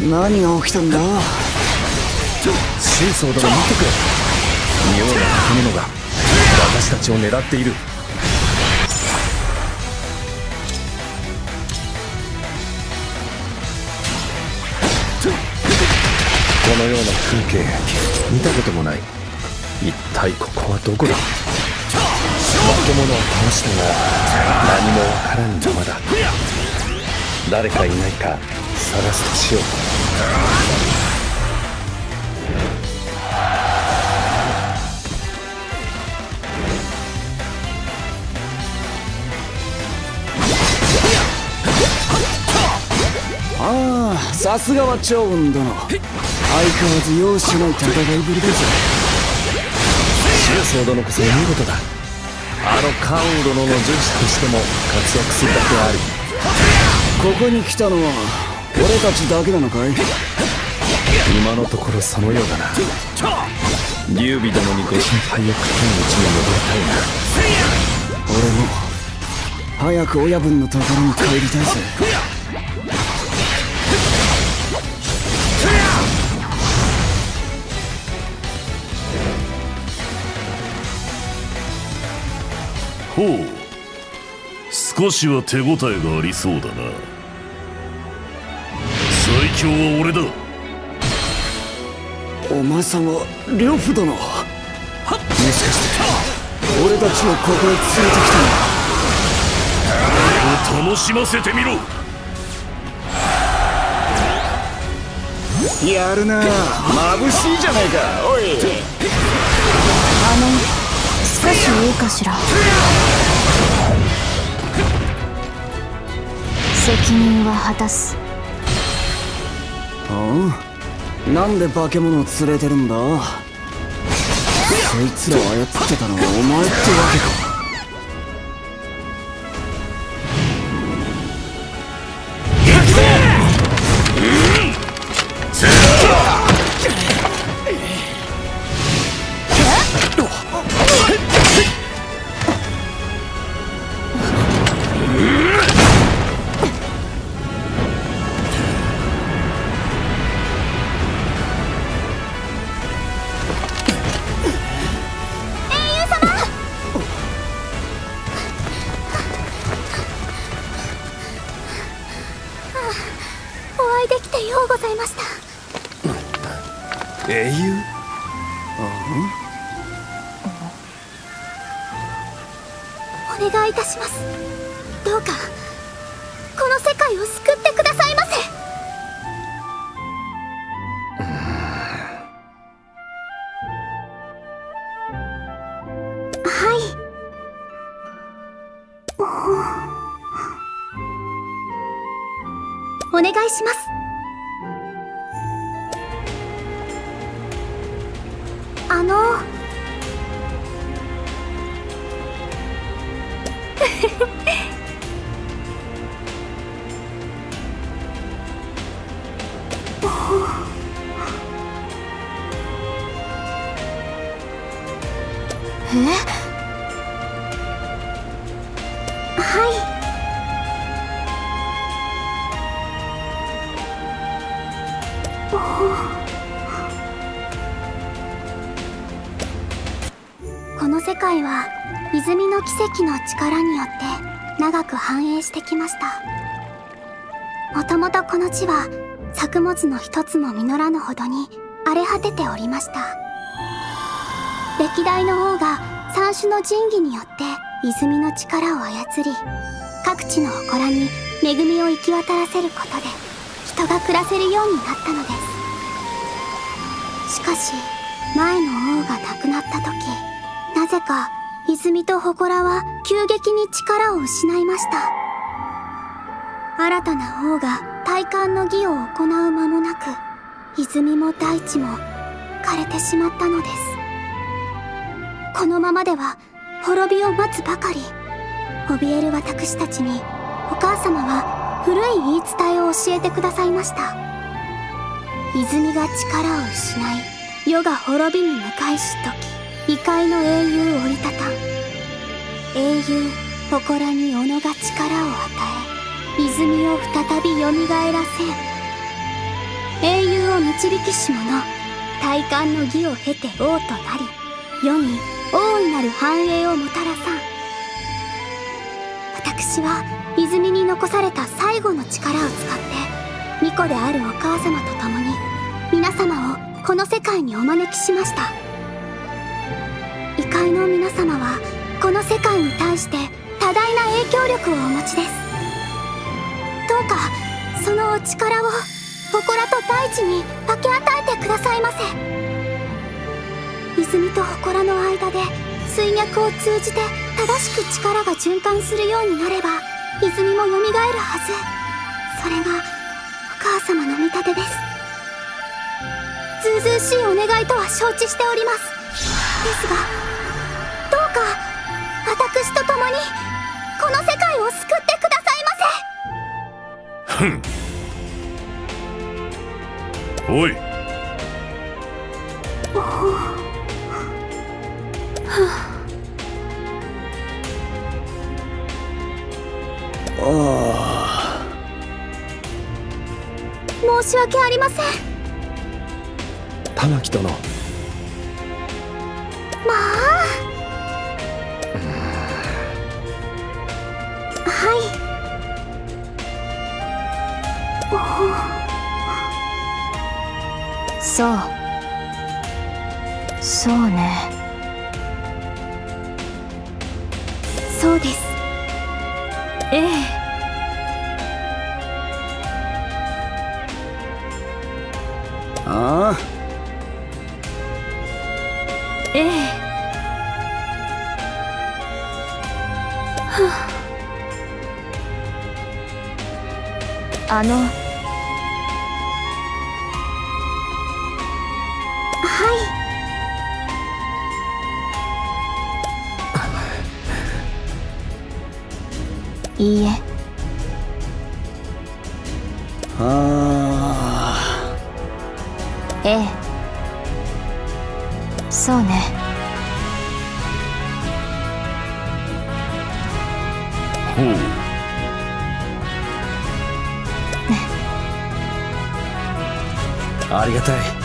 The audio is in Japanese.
何が起きたんだ？真相殿見てくれ。妙な化け物が私たちを狙っている。このような風景見たこともない。一体ここはどこだ？化け物は倒したが何もわからんままだ誰かいないか探すとしよう。ああさすがは趙雲殿。相変わらず容赦ない戦いぶりだぜ。中宗殿こそ見事だ。あの関羽殿の女子としても活躍するだけあるここに来たのは俺たちだけなのかい？今のところそのようだな。劉備殿にご心配をかけんうちに戻りたいな。俺も早く親分のところに帰りたいぜ。ほう少しは手応えがありそうだな。最強は俺だ。お前さんは呂布殿もしかして俺たちをここへ連れてきたの。を楽しませてみろ。やるな。眩しいじゃないか。おい。あの少しいいかしら責任は果たす。ああ？なんで化け物を連れてるんだ？そいつらを操ってたのはお前ってわけか。ようございました。英雄？お願いいたします。どうかこの世界を救ってくださいませ。はい。お願いしますあの。え この世界は泉の奇跡の力によって長く繁栄してきました。もともとこの地は作物の一つも実らぬほどに荒れ果てておりました。歴代の王が三種の神器によって泉の力を操り各地の祠に恵みを行き渡らせることで人が暮らせるようになったのです。しかし前の王が亡くなった泉と祠は急激に力を失いました。新たな王が戴冠の儀を行う間もなく泉も大地も枯れてしまったのです。このままでは滅びを待つばかり。怯える私たちにお母様は古い言い伝えを教えてくださいました。泉が力を失い世が滅びに向かいし時。異界の英雄折りたたん。英雄祠に己が力を与え泉を再びよみがえらせん。英雄を導きし者体感の儀を経て王となり世に大いなる繁栄をもたらさん。私は泉に残された最後の力を使って巫女であるお母様と共に皆様をこの世界にお招きしました。界の皆様はこの世界に対して多大な影響力をお持ちです。どうかそのお力を祠と大地に分け与えてくださいませ。泉と祠の間で水脈を通じて正しく力が循環するようになれば泉も蘇るはず。それがお母様の見立てです。ずうずうしいお願いとは承知しております。ですがを救ってくださいませ。おい。申し訳ありません。玉木殿。まあそう。そうね。そうです。ええ。ああ。ええ。あのはい。いいえ。あええ。そうね。ほう。ありがたい